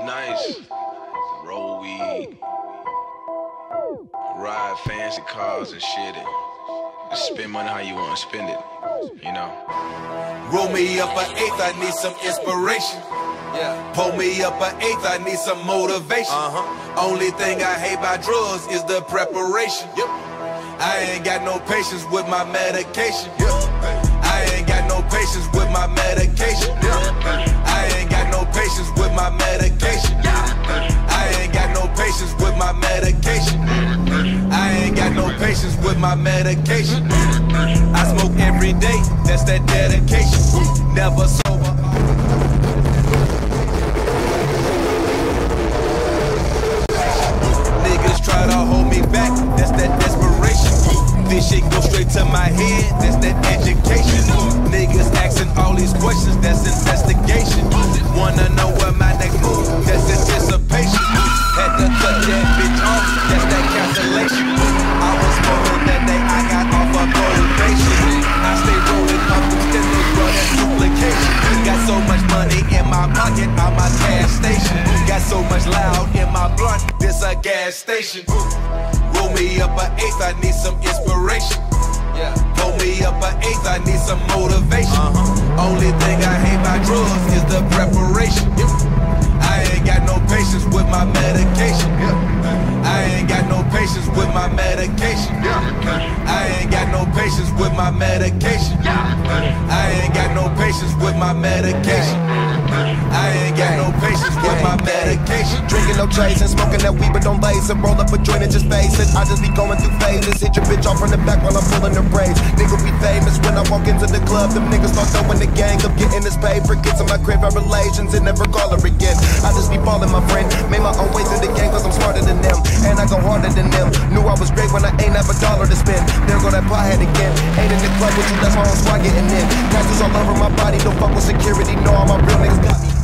be nice. Roll weed. Ride fancy cars and shit. And spend money how you want to spend it. You know. Roll me up an eighth, I need some inspiration. Yeah. Pull me up an eighth, I need some motivation. Uh-huh. Only thing I hate by drugs is the preparation. Yep. I ain't got no patience with my medication. Yep. I ain't got no patience with my medication. I with my medication. I smoke every day, that's that dedication. Never sober. Niggas try to hold me back, that's that desperation. This shit go straight to my head, that's that education. Niggas asking all these questions, that's investigation. Loud in my blunt, this a gas station. Roll me up an eighth, I need some inspiration. Yeah. Pull me up an eighth, I need some motivation. Uh-huh. Only thing I hate by drugs is the preparation. I ain't got no patience with my medication. I ain't got no patience with my medication. I ain't got no patience with my medication. I ain't got no patience with my medication. Medication. Drinking no trace and smoking that weed, but don't lace it. Roll up a joint and just face it. I just be going through phases. Hit your bitch off from the back while I'm pulling the braids. Nigga be famous when I walk into the club. Them niggas start throwing the gang up, getting this paper. Get to my crib, our relations, and never call her again. I just be falling, my friend. Made my own way through the game, cause I'm smarter than them. And I go harder than them. Knew I was great when I ain't have a dollar to spend. There go that pothead again. Ain't in the club with you, that's my own squad getting in. Tattoos all over my body, don't fuck with security. No, all my real niggas got me.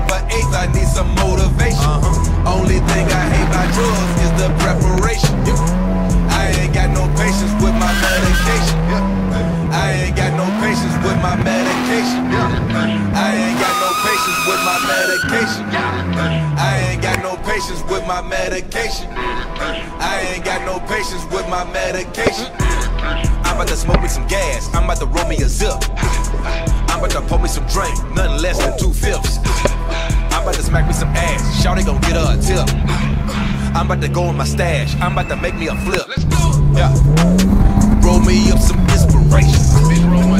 Up an eighth, I need some motivation. Uh-huh. Only thing I hate by drugs is the preparation. I ain't got no patience with my medication. I ain't got no patience with my medication. I ain't got no patience with my medication. I ain't got no patience with my medication. I ain't got no patience with my medication. I'm about to smoke me some gas. I'm about to roll me a zip. I'm about to pour me some drink, nothing less than two fifths. I'm about to smack me some ass. Shawty gon' get her a tip. I'm about to go in my stash. I'm about to make me a flip. Let's go. Yeah. Roll me up some inspiration.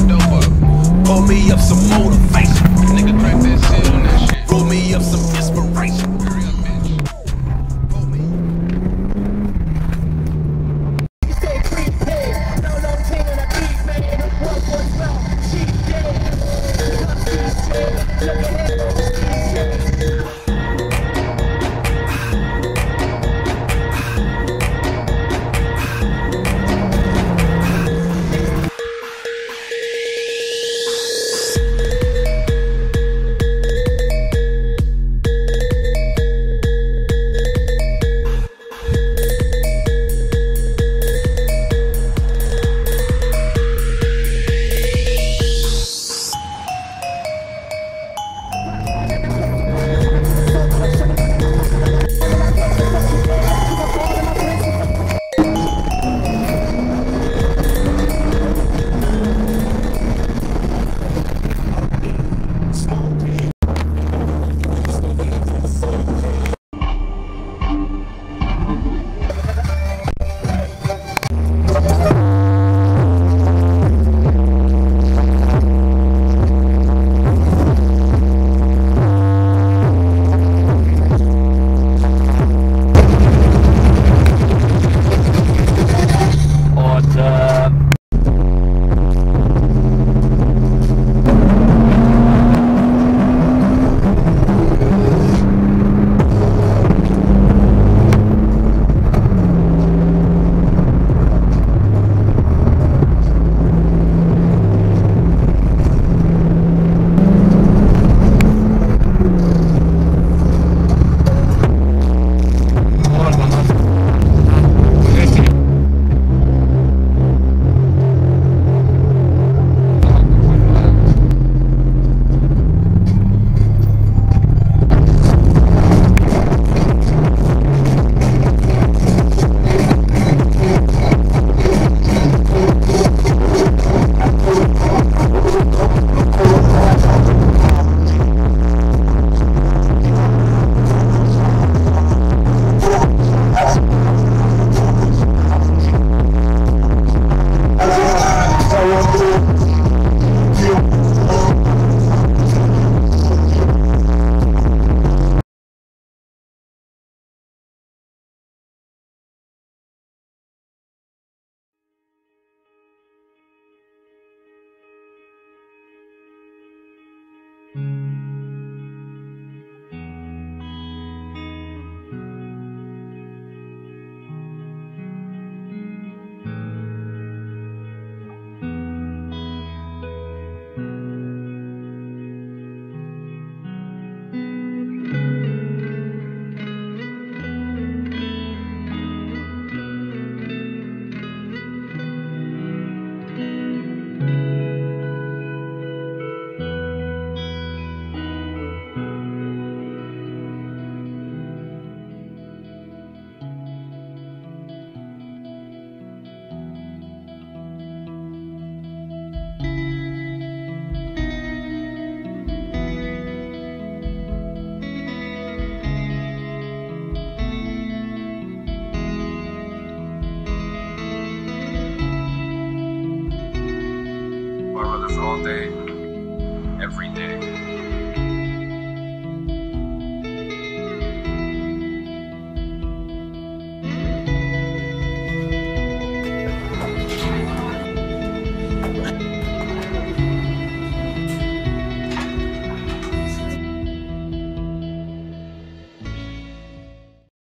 all day.